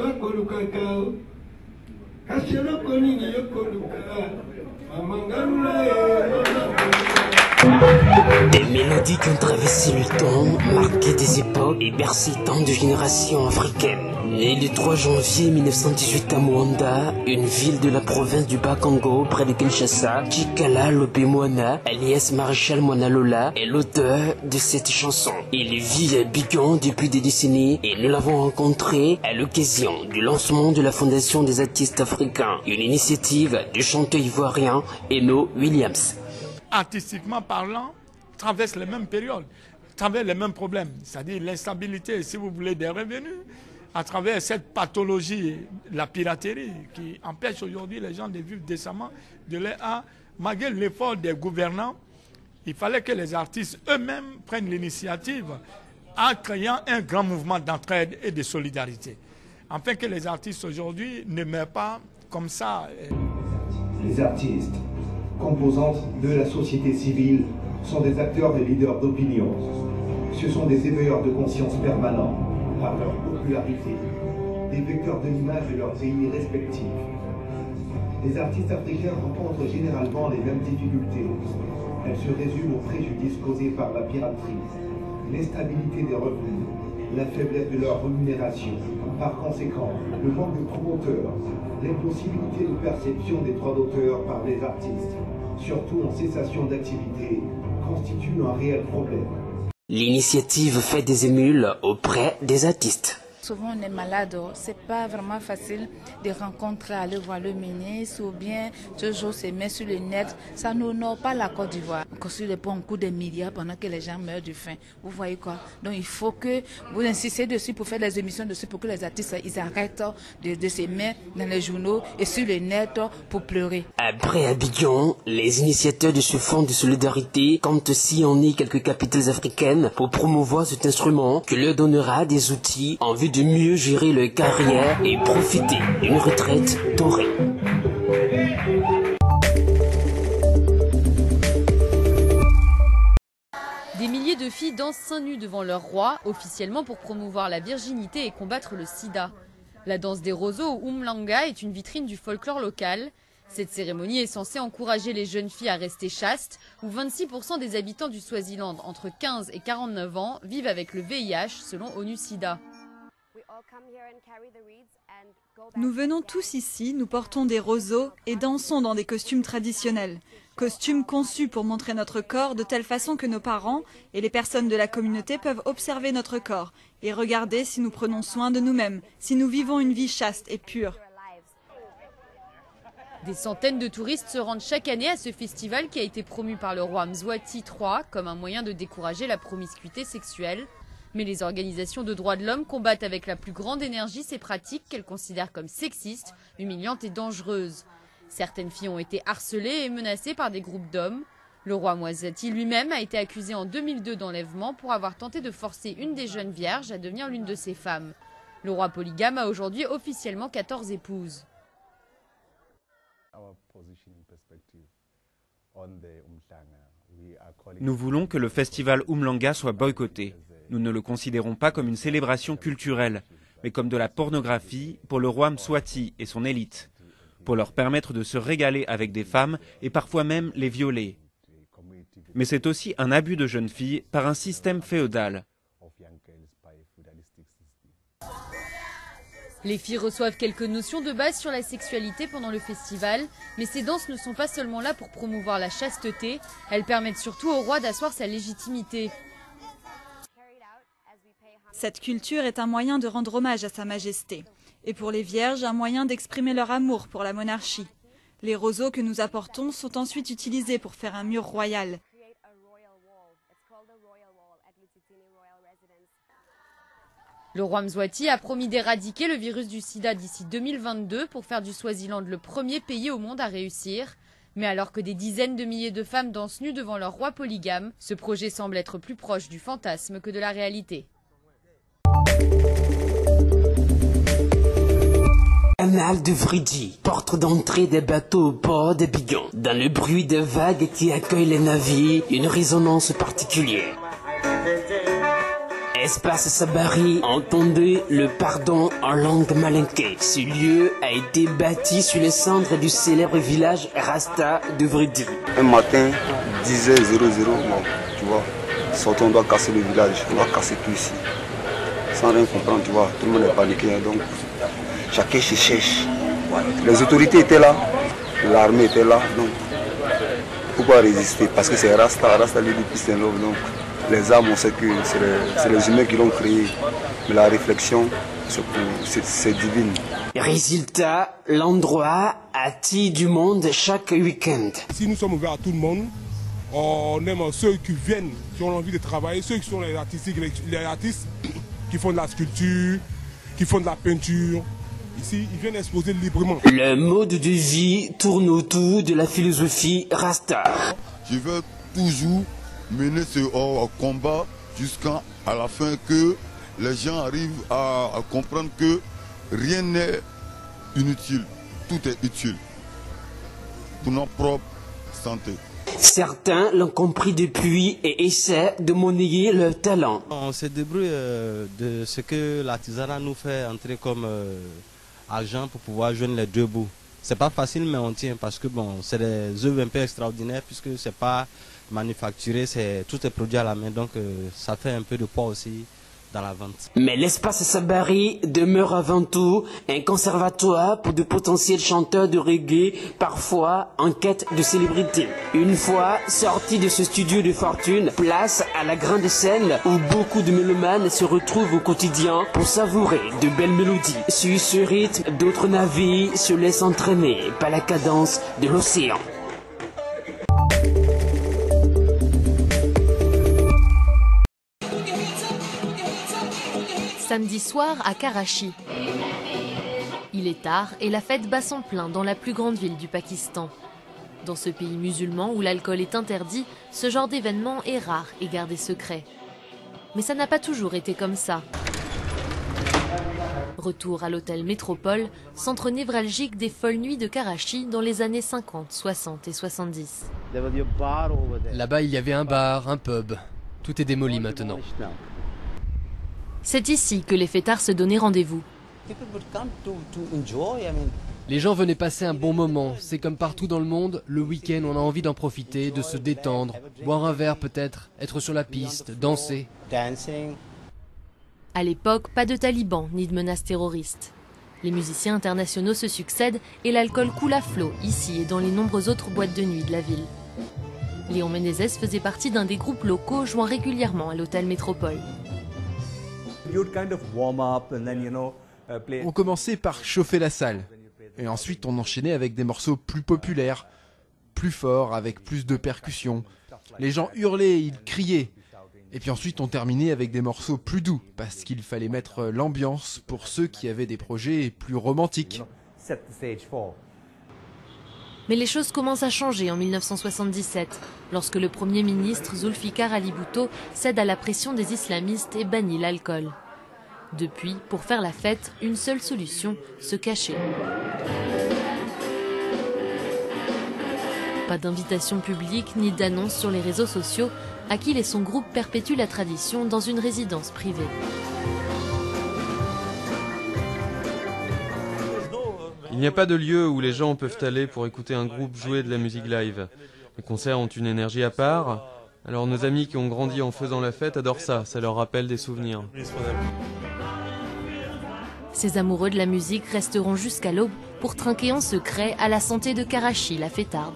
bakolukaka kasi eloko nini yokoluka mamangalula Des mélodies qui ont traversé le temps, marqué des époques et bercé tant de générations africaines. Né le 3 janvier 1918 à Mwanda, une ville de la province du Bas-Congo près de Kinshasa, Chikala Lopemwana, alias Maréchal Mwanalola, est l'auteur de cette chanson. Il vit à Bigon depuis des décennies et nous l'avons rencontré à l'occasion du lancement de la Fondation des artistes africains, une initiative du chanteur ivoirien Eno Williams. Artistiquement parlant, traversent les mêmes périodes, traversent les mêmes problèmes, c'est-à-dire l'instabilité, si vous voulez, des revenus, à travers cette pathologie, la piraterie, qui empêche aujourd'hui les gens de vivre décemment de leur art. Malgré l'effort des gouvernants, il fallait que les artistes eux-mêmes prennent l'initiative en créant un grand mouvement d'entraide et de solidarité. Afin que les artistes aujourd'hui ne meurent pas comme ça. Les artistes, composantes de la société civile, sont des acteurs et leaders d'opinion. Ce sont des éveilleurs de conscience permanents par leur popularité, des vecteurs de l'image de leurs pays respectifs. Les artistes africains rencontrent généralement les mêmes difficultés. Elles se résument aux préjudices causés par la piraterie, l'instabilité des revenus, la faiblesse de leur rémunération. Par conséquent, le manque de promoteurs, l'impossibilité de perception des droits d'auteur par les artistes, surtout en cessation d'activité, constituent un réel problème. L'initiative fait des émules auprès des artistes. Souvent on est malade, c'est pas vraiment facile de rencontrer, aller voir le ministre ou bien toujours se mettre sur le net. Ça n'honore pas la Côte d'Ivoire. On construit pas un coup de milliards pendant que les gens meurent de faim. Vous voyez quoi? Donc il faut que vous insistez dessus pour faire des émissions dessus pour que les artistes ils arrêtent de, de se mettre dans les journaux et sur le net pour pleurer. Après Abidjan, les initiateurs de ce fonds de solidarité comptent y quelques capitales africaines pour promouvoir cet instrument qui leur donnera des outils en vue de mieux gérer leur carrière et profiter d'une retraite dorée. Des milliers de filles dansent seins nus devant leur roi, officiellement pour promouvoir la virginité et combattre le sida. La danse des roseaux ou Umlanga est une vitrine du folklore local. Cette cérémonie est censée encourager les jeunes filles à rester chastes, où 26% des habitants du Swaziland entre 15 et 49 ans vivent avec le VIH selon ONU-SIDA. Nous venons tous ici, nous portons des roseaux et dansons dans des costumes traditionnels. Costumes conçus pour montrer notre corps de telle façon que nos parents et les personnes de la communauté peuvent observer notre corps et regarder si nous prenons soin de nous-mêmes, si nous vivons une vie chaste et pure. Des centaines de touristes se rendent chaque année à ce festival qui a été promu par le roi Mzwati III comme un moyen de décourager la promiscuité sexuelle. Mais les organisations de droits de l'homme combattent avec la plus grande énergie ces pratiques qu'elles considèrent comme sexistes, humiliantes et dangereuses. Certaines filles ont été harcelées et menacées par des groupes d'hommes. Le roi Mwazati lui-même a été accusé en 2002 d'enlèvement pour avoir tenté de forcer une des jeunes vierges à devenir l'une de ses femmes. Le roi polygame a aujourd'hui officiellement 14 épouses. Nous voulons que le festival Umlanga soit boycotté. Nous ne le considérons pas comme une célébration culturelle, mais comme de la pornographie pour le roi Mswati et son élite, pour leur permettre de se régaler avec des femmes et parfois même les violer. Mais c'est aussi un abus de jeunes filles par un système féodal. Les filles reçoivent quelques notions de base sur la sexualité pendant le festival, mais ces danses ne sont pas seulement là pour promouvoir la chasteté, elles permettent surtout au roi d'asseoir sa légitimité. Cette culture est un moyen de rendre hommage à Sa Majesté, et pour les vierges, un moyen d'exprimer leur amour pour la monarchie. Les roseaux que nous apportons sont ensuite utilisés pour faire un mur royal. Le roi Mzwati a promis d'éradiquer le virus du sida d'ici 2022 pour faire du Swaziland le premier pays au monde à réussir. Mais alors que des dizaines de milliers de femmes dansent nues devant leur roi polygame, ce projet semble être plus proche du fantasme que de la réalité. Canal de Vridi, porte d'entrée des bateaux au port d'Abidjan. Dans le bruit des vagues qui accueillent les navires, une résonance particulière. Espace Sabari, entendez le pardon en langue malinquée. Ce lieu a été bâti sur les cendres du célèbre village Rasta de Vridi. Un matin, 10h00, tu vois, sortons, on doit casser le village, on doit casser tout ici. Sans rien comprendre, tu vois, tout le monde est paniqué, hein, donc chacun se cherche. Les autorités étaient là, l'armée était là, donc pourquoi résister? Parce que c'est Rasta, Rasta lui dit donc les armes on sait que c'est les, humains qui l'ont créé, mais la réflexion c'est divine. Résultat, l'endroit attire du monde chaque week-end. Si nous sommes ouverts à tout le monde, on aime ceux qui viennent, qui ont envie de travailler, ceux qui sont les artistes, les artistes qui font de la sculpture, qui font de la peinture, Ici, ils viennent exposer librement. Le mode de vie tourne autour de la philosophie Rasta. Je veux toujours mener ce combat jusqu'à la fin que les gens arrivent à, à comprendre que rien n'est inutile, tout est utile pour notre propre santé. Certains l'ont compris depuis et essaient de monnayer leur talent. On se débrouille euh, de ce que l'artisanat nous fait entrer comme euh, argent pour pouvoir joindre les deux bouts. C'est pas facile, mais on tient parce que bon, c'est des œuvres un peu extraordinaires puisque c'est pas manufacturé, c'est tout est produit à la main, donc euh, ça fait un peu de poids aussi Mais l'espace Sabari demeure avant tout un conservatoire pour de potentiels chanteurs de reggae, parfois en quête de célébrité. Une fois sortis de ce studio de fortune, place à la grande scène où beaucoup de mélomanes se retrouvent au quotidien pour savourer de belles mélodies. Sur ce rythme, d'autres navires se laissent entraîner par la cadence de l'océan. Samedi soir à Karachi. Il est tard et la fête bat son plein dans la plus grande ville du Pakistan. Dans ce pays musulman où l'alcool est interdit, ce genre d'événement est rare et gardé secret. Mais ça n'a pas toujours été comme ça. Retour à l'hôtel Métropole, centre névralgique des folles nuits de Karachi dans les années 50, 60 et 70. Là-bas, il y avait un bar, un pub. Tout est démoli maintenant. C'est ici que les fêtards se donnaient rendez-vous. Les gens venaient passer un bon moment. C'est comme partout dans le monde, le week-end on a envie d'en profiter, de se détendre, boire un verre peut-être, être sur la piste, danser. À l'époque, pas de talibans ni de menaces terroristes. Les musiciens internationaux se succèdent et l'alcool coule à flot ici et dans les nombreuses autres boîtes de nuit de la ville. Léon Menezes faisait partie d'un des groupes locaux jouant régulièrement à l'hôtel Métropole. On commençait par chauffer la salle. Et ensuite, on enchaînait avec des morceaux plus populaires, plus forts, avec plus de percussions. Les gens hurlaient, ils criaient. Et puis ensuite, on terminait avec des morceaux plus doux, parce qu'il fallait mettre l'ambiance pour ceux qui avaient des projets plus romantiques. Mais les choses commencent à changer en 1977, lorsque le Premier ministre Zulfikar Ali Bhutto cède à la pression des islamistes et bannit l'alcool. Depuis, pour faire la fête, une seule solution, se cacher. Pas d'invitation publique ni d'annonce sur les réseaux sociaux, Akil et son groupe perpétuent la tradition dans une résidence privée. N'y a pas de lieu où les gens peuvent aller pour écouter un groupe jouer de la musique live. Les concerts ont une énergie à part. Alors nos amis qui ont grandi en faisant la fête adorent ça, ça leur rappelle des souvenirs. Ces amoureux de la musique resteront jusqu'à l'aube pour trinquer en secret à la santé de Karachi, la fêtarde.